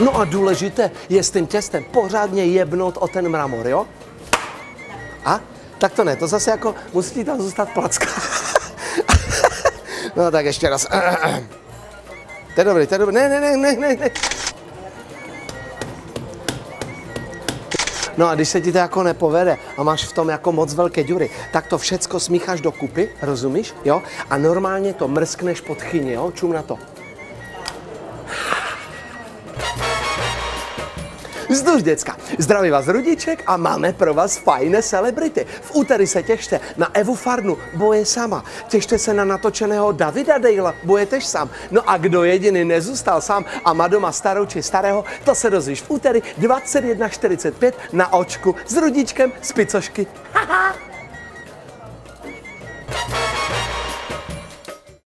No a důležité je s tím těstem pořádně jebnout o ten mramor, jo? A? Tak to ne, to zase jako musí tam zůstat placka. no tak ještě raz. To je dobrý, to je dobrý. Ne, ne, ne, ne, ne. No a když se ti to jako nepovede a máš v tom jako moc velké díry, tak to všecko smícháš do kupy, rozumíš, jo? A normálně to mrskneš pod chyně, jo? Čum na to. Zduž, děcka. Zdraví vás rodiček a máme pro vás fajné celebrity. V úterý se těšte na Evu Farnu, boje sama. Těšte se na natočeného Davida Dejla, boje tež sám. No a kdo jediný nezůstal sám a má doma starou či starého, to se dozvíš v úterý 21.45 na očku s rodičkem z picošky. Haha.